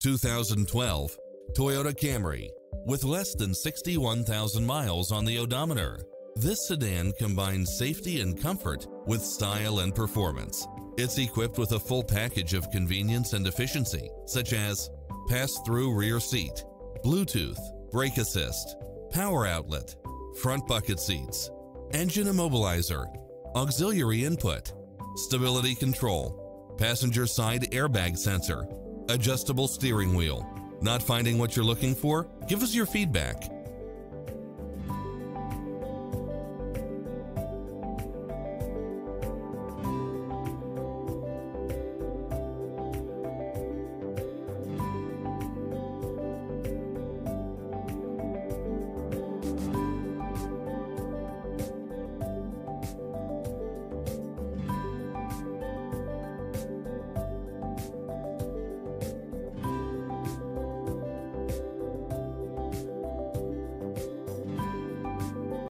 2012 Toyota Camry with less than 61,000 miles on the odometer. This sedan combines safety and comfort with style and performance. It's equipped with a full package of convenience and efficiency, such as pass-through rear seat, Bluetooth, brake assist, power outlet, front bucket seats, engine immobilizer, auxiliary input, stability control, passenger side airbag sensor, adjustable steering wheel. Not finding what you're looking for? Give us your feedback